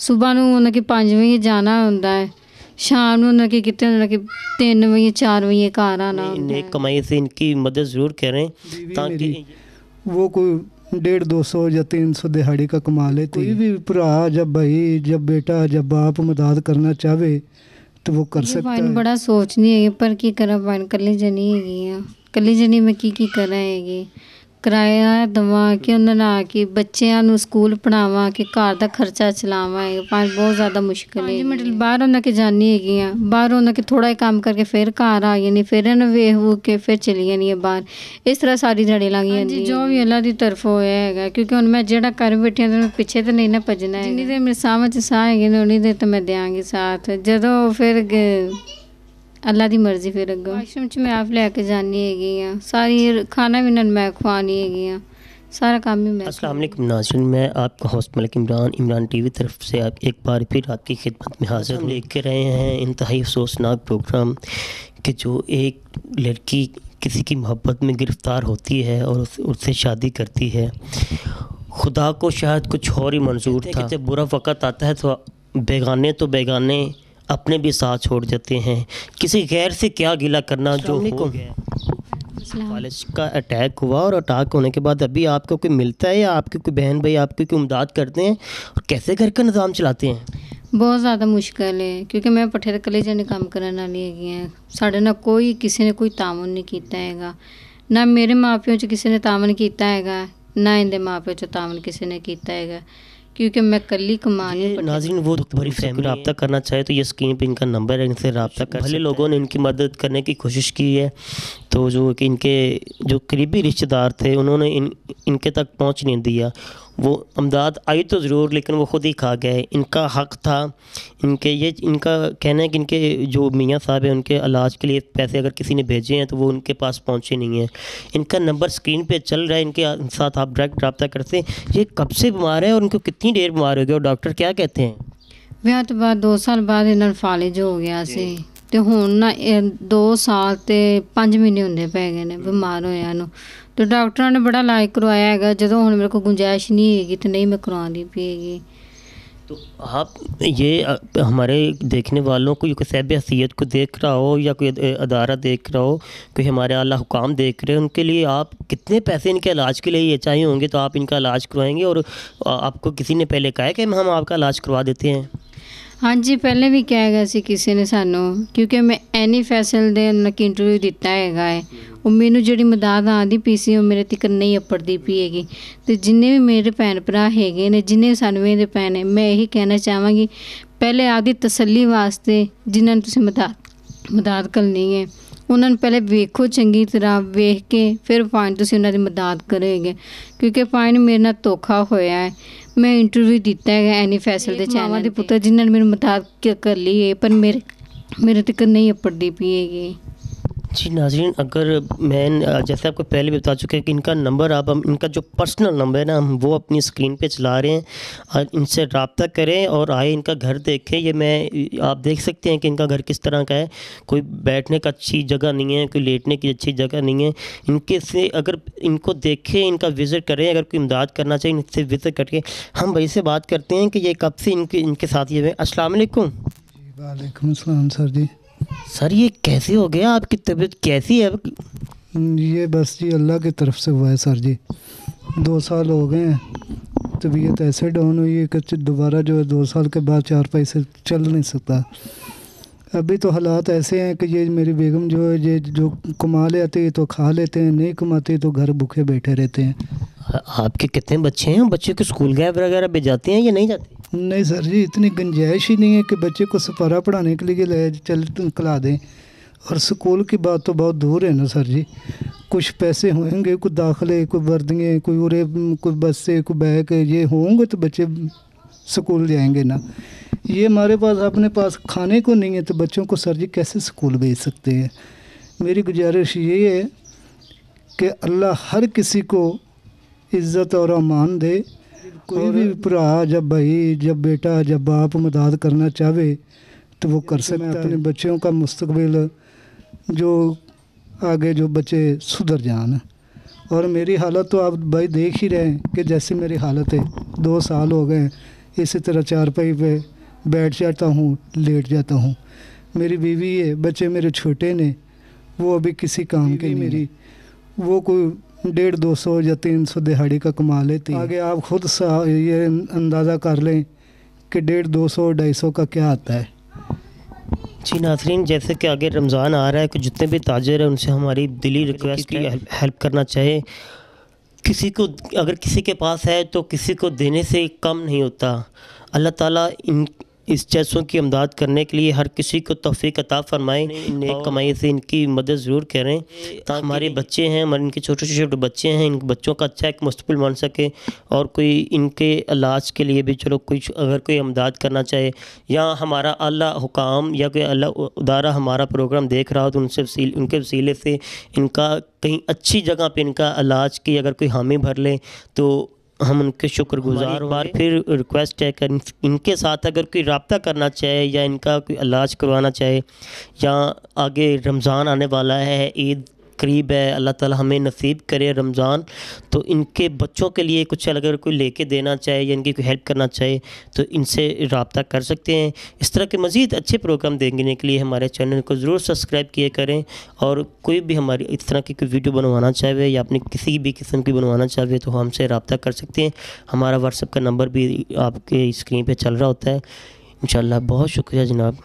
ਸਵੇਰ ਨੂੰ ਉਹਨਾਂ ਕਿ 5 ਵਜੇ ਜਾਣਾ ਹੁੰਦਾ ਹੈ ਸ਼ਾਮ ਨੂੰ ਉਹਨਾਂ ਕਿ ਕਿਤੇ ਉਹਨਾਂ ਕਿ 3 ਵਜੇ 4 ਵਜੇ ਘਰ ਆਣਾ नहीं, ਹੁੰਦਾ नेक ਹੈ कमाई से इनकी मदद ज़रूर करें बीवी ताकि मेरी वो कोई डेढ़ दो सौ या तीन सौ दिहाड़ी का कमा लेती कोई भी भरा जब भाई जब बेटा जब बाप मदद करना चाहे तो वो कर सकता ਪਾਇਨ है ਬੜਾ ਸੋਚਨੀ ਹੈਗੀ ਪਰ ਕੀ ਕਰਾਂ ਪਾਇਨ ਕੱਲੀ ਜਣੀ ਹੈਗੀ ਆ ਕੱਲੀ ਜਣੀ ਮੈਂ ਕੀ ਕੀ ਕਰਾਂ ਹੈਗੀ ਕਿਰਾਇਆ ਦਵਾਂ ਕਿ ਉਹਨਾਂ ਨਾਲ ਕਿ ਬੱਚਿਆਂ ਨੂੰ ਸਕੂਲ ਪੜਾਵਾਂ ਕਿ ਘਰ ਦਾ ਖਰਚਾ ਚਲਾਵਾਂ ਇਹ ਪਾਇਨ ਬਹੁਤ ਜ਼ਿਆਦਾ ਮੁਸ਼ਕਲ ਹੈ 5 ਮਿੰਟ ਬਾਹਰ ਉਹਨਾਂ ਕੇ ਜਾਣੀ ਹੈਗੀ ਆ ਬਾਹਰ ਉਹਨਾਂ ਕੇ ਥੋੜਾ ਹੀ ਕੰਮ ਕਰਕੇ ਫਿਰ ਘਰ ਆ ਨੇ ਫਿਰ ਇਹਨਾਂ ਵੇਖ ਕੇ ਫਿਰ ਚਲੀ ਜਾਣੀ ਹੈ ਬਾਹਰ। ਇਸ ਤਰ੍ਹਾਂ ਸਾਰੀ ਦਿਹਾੜੀ ਲੰਘ ਜਾਂਦੀ ਜੋ ਵੀ ਅੱਲਾ ਦੀ ਤਰਫੋਂ ਹੋਇਆ ਹੈਗਾ ਕਿਉਂਕਿ ਹੁਣ ਮੈਂ ਜਿਹੜਾ ਕਰ ਬੈਠੀ ਹਾਂ ਤੇ ਮੈਂ ਪਿੱਛੇ ਤਾਂ ਨਹੀਂ ਨਾ ਭੱਜਣਾ ਜਿੰਨੀ ਦੇਰ ਮੇਰੇ ਸਾਹ 'ਚ ਸਾਹ ਹੈਗੇ ਨੇ ਉਨੀ ਦੇਰ ਤਾਂ ਮੈਂ ਦਿਆਂਗੀ ਸਾਥ। ਜਦੋਂ ਫਿਰ अल्लाह की मर्ज़ी फिर अगर वाशरूम च मैं आप लेके जानी है सारी खाना भी मैं खुआनी हैगी सारा काम भी मैं असलम नाजन मैं आपका होस्ट मलिक इमरान इमरान टीवी तरफ़ से आप एक बार फिर आपकी खिदमत में हाजिर लेके रहे हैं। इंतहाई अफसोसनाक प्रोग्राम कि जो एक लड़की किसी की मोहब्बत में गिरफ़्तार होती है और उससे शादी करती है। खुदा को शायद कुछ और ही मंजूर था। जब बुरा वक़्त आता है तो बेगाने तो बेगाने अपने भी साथ छोड़ देते हैं किसी गैर से क्या गिला करना जो हो गया कॉलेज का अटैक हुआ और अटैक होने के बाद अभी आपको कोई मिलता है या आपके कोई बहन भाई आपकी कोई इमदाद करते हैं और कैसे घर का निज़ाम चलाते हैं ਬਹੁਤ ਜ਼ਿਆਦਾ ਮੁਸ਼ਕਲ ਹੈ ਕਿਉਂਕਿ ਮੈਂ ਪੱਠੇ ਦੇ ਕਲੇਜੇ ਨੇ ਕੰਮ ਕਰਨ ਵਾਲੀ ਹੈਗੀ ਆ ਸਾਡੇ ਨਾਲ ਕੋਈ ਕਿਸੇ ਨੇ ਕੋਈ ਤਾਮਨ ਨਹੀਂ ਕੀਤਾ ਹੈਗਾ ਨਾ ਮੇਰੇ ਮਾਪਿਓ ਚ ਕਿਸੇ ਨੇ ਤਾਮਨ ਕੀਤਾ ਹੈਗਾ ਨਾ ਇਹਦੇ ਮਾਪਿਓ ਚ ਤਾਮਨ ਕਿਸੇ ਨੇ ਕੀਤਾ ਹੈਗਾ क्योंकि मैं कल ही कमानी नाजरीन नाजिन वो बड़ी फैमिली रबता करना चाहे तो ये स्क्रीन पे इनका नंबर है इनसे रबता कर भले लोगों ने इनकी मदद करने की कोशिश की है तो जो कि इनके जो करीबी रिश्तेदार थे उन्होंने इन इनके तक पहुँच नहीं दिया। वो अमदाद आई तो ज़रूर लेकिन वो ख़ुद ही खा गए। इनका हक था इनके ये इनका कहना है कि इनके जो मियाँ साहब हैं उनके इलाज के लिए पैसे अगर किसी ने भेजे हैं तो वो उनके पास पहुँचे नहीं हैं। इनका नंबर स्क्रीन पे चल रहा है इनके साथ आप डायरेक्ट रबता करते हैं। ये कब से बीमार है और उनको कितनी देर बीमार हो गया और डॉक्टर क्या कहते हैं? ब्याह तो बाद दो साल बाद इन्होंने फालिज हो गया से। ਤੇ ਹੁਣ ਨਾ 2 ਸਾਲ ਤੇ 5 ਮਹੀਨੇ ਹੁੰਦੇ ਪੈ ਗਏ ਨੇ ਬਿਮਾਰ ਹੋਇਆ ਨੂੰ ਤੇ ਡਾਕਟਰਾਂ ਨੇ ਬੜਾ ਇਲਾਜ ਕਰਵਾਇਆ ਹੈਗਾ ਜਦੋਂ ਹੁਣ ਮੇਰੇ ਕੋਲ ਗੁੰਜਾਇਸ਼ ਨਹੀਂ ਹੈਗੀ ਤੇ ਨਹੀਂ ਮੈਂ ਕਰਵਾਉਂਦੀ ਪਈਗੀ तो आप ये अ, हमारे देखने वालों को कोई सहब हसीियत को देख रहा हो या कोई अ, अदारा देख रहा हो कोई हमारे आला हुकाम देख रहे हैं उनके लिए आप कितने पैसे इनके इलाज के लिए ये चाहिए होंगे तो आप इनका इलाज करवाएंगे और अ, आपको किसी ने पहले कहा है कि हम आपका इलाज करवा देते हैं ਹਾਂਜੀ, ਪਹਿਲੇ ਵੀ ਕਿਹਾ ਗਿਆ ਸੀ ਕਿਸੇ ਨੇ ਸਾਨੂੰ, ਕਿਉਂਕਿ ਮੈਂ ਐਨੀ ਫੈਸਲ ਦੇ ਨਕ ਇੰਟਰਵਿਊ ਦਿੱਤਾ ਹੈਗਾ ਹੈ। ਉਹ ਮੈਨੂੰ ਜਿਹੜੀ ਮਦਦ ਆਂਦੀ ਪਈ ਸੀ, ਉਹ ਮੇਰੇ ਤੱਕ ਨਹੀਂ ਅਪੜਦੀ ਪਈ ਹੈਗੀ। ਤੇ ਜਿੰਨੇ ਵੀ ਮੇਰੇ ਭੈਣ ਭਰਾ ਹੈਗੇ ਨੇ, ਜਿੰਨੇ ਵੀ ਸਾਨੂੰ ਮੇਰੇ ਭੈਣ ਨੇ, ਮੈਂ ਇਹੀ ਕਹਿਣਾ ਚਾਹਾਂਗੀ, ਪਹਿਲੇ ਆਪਦੀ ਤਸੱਲੀ ਵਾਸਤੇ ਜਿਨ੍ਹਾਂ ਨੂੰ ਤੁਸੀਂ ਮਦਦ ਮਦਦ ਕਰਨੀ ਹੈ, ਉਹਨਾਂ ਨੂੰ ਪਹਿਲੇ ਵੇਖੋ ਚੰਗੀ ਤਰ੍ਹਾਂ, ਵੇਖ ਕੇ ਫਿਰ ਪਾਣੀ ਤੁਸੀਂ ਉਹਨਾਂ ਦੀ ਮਦਦ ਕਰੋਗੇ। ਕਿਉਂਕਿ ਪਾਣੀ ਮੇਰੇ ਨਾਲ ਧੋਖਾ ਹੋਇਆ ਹੈ ਮੈਂ ਇੰਟਰਵਿਊ ਦਿੱਤਾ ਹੈਗਾ ਐਨੀ ਫੈਸਲ ਦੇ ਚੈਨਲ ਦੇ ਪੁੱਤਰ ਜਿਨ੍ਹਾਂ ਨੇ ਮੈਨੂੰ ਮਦਦ ਕਰ ਲਈ ਹੈ ਪਰ ਮੇਰੇ ਮੇਰੇ ਤੱਕ ਨਹੀਂ ਅੱਪੜਦੀ ਪਈ ਹੈਗੀ। जी नाजरीन, अगर मैं, जैसे आपको पहले भी बता चुके हैं कि इनका नंबर आप, हम, इनका जो पर्सनल नंबर है ना, हम वो अपनी स्क्रीन पे चला रहे हैं। इनसे रबता करें और आए इनका घर देखें। ये मैं, आप देख सकते हैं कि इनका घर किस तरह का है। कोई बैठने का अच्छी जगह नहीं है, कोई लेटने की अच्छी जगह नहीं है। इनके से अगर इनको देखें, इनका विज़िट करें, अगर कोई इमदाद करना चाहिए इनसे विज़िट करके हम भाई से बात करते हैं कि ये कब से इनके इनके साथ ये हैं। अस्सलाम वालेकुम। वालेकुम सर जी। सर ये कैसे हो गया? आपकी तबीयत कैसी है? ये बस जी अल्लाह की तरफ़ से हुआ है सर जी। दो साल हो गए हैं। तबीयत ऐसे डाउन हुई है कि दोबारा जो है दो साल के बाद चार पैसे चल नहीं सकता। अभी तो हालात ऐसे हैं कि ये मेरी बेगम जो है ये जो कमा ले आती है तो खा लेते हैं नहीं कमाती तो घर भूखे बैठे रहते हैं। आपके कितने बच्चे हैं? बच्चे को स्कूल गैप वगैरह भी जाते हैं या नहीं जाते? नहीं सर जी, इतनी गुंजाइश ही नहीं है कि बच्चे को सपारा पढ़ाने के लिए ले चल निकला दें। और स्कूल की बात तो बहुत दूर है ना सर जी। कुछ पैसे होंगे कोई दाखिले कोई वर्दियाँ, कोई उरे कोई बस, कोई बैग, ये होंगे तो बच्चे स्कूल जाएँगे ना। ये हमारे पास, अपने पास खाने को नहीं है तो बच्चों को सर जी कैसे स्कूल भेज सकते हैं? मेरी गुजारिश ये है कि अल्लाह हर किसी को इज़्ज़त और अमान दे कोई भी भरा जब भाई जब बेटा जब बाप मदद करना चाहे तो वो कर सकता है। अपने बच्चों का मुस्तकबिल जो आगे जो बच्चे सुधर जान। और मेरी हालत तो आप भाई देख ही रहे हैं कि जैसे मेरी हालत है। दो साल हो गए इसी तरह चारपाई पे बैठ जाता हूँ लेट जाता हूँ। मेरी बीवी है बच्चे मेरे छोटे ने वो अभी किसी काम के मेरी। वो कोई डेढ़ दो सौ या तीन सौ दिहाड़ी का कमा लेती है आगे आप खुद सा ये अंदाज़ा कर लें कि डेढ़ दो सौ ढाई सौ का क्या आता है? जी नाजरीन जैसे कि आगे रमज़ान आ रहा है कि जितने भी ताजर हैं उनसे हमारी दिली रिक्वेस्ट की हेल्प करना चाहिए किसी को अगर किसी के पास है तो किसी को देने से कम नहीं होता। अल्लाह ताला इन इस जैसों की अमदाद करने के लिए हर किसी को तोफ़ी अता फरमाएँ नेक कमाई से इनकी मदद ज़रूर करें। ताकि हमारे बच्चे हैं हमारे इनके छोटे छोटे बच्चे हैं इन बच्चों का अच्छा एक मुस्तबिल बन सके और कोई इनके इलाज के लिए भी चलो कुछ अगर कोई अमदाद करना चाहे या हमारा अल्लाह हुकाम या कोई अल्लाह उदारा हमारा प्रोग्राम देख रहा हो तो उनसे वसील उनके वसीले से इनका कहीं अच्छी जगह पर इनका इलाज की अगर कोई हामी भर लें तो हम उनके शुक्रगुजार बार फिर रिक्वेस्ट है कि इनके साथ अगर कोई रबता करना चाहे या इनका कोई इलाज करवाना चाहे या आगे रमज़ान आने वाला है ईद करीब है, अल्लाह ताला हमें नसीब करे रमज़ान। तो इनके बच्चों के लिए कुछ अलग अगर कोई लेके देना चाहे या इनकी कोई हेल्प करना चाहे तो इनसे रबता कर सकते हैं। इस तरह के मज़ीद अच्छे प्रोग्राम देखने के लिए हमारे चैनल को ज़रूर सब्सक्राइब किए करें और कोई भी हमारी इस तरह की कोई वीडियो बनवाना चाहे या अपनी किसी भी किस्म की बनवाना चाहे तो हमसे रबता कर सकते हैं। हमारा व्हाट्सअप का नंबर भी आपके स्क्रीन पर चल रहा होता है। इन बहुत शुक्रिया जनाब।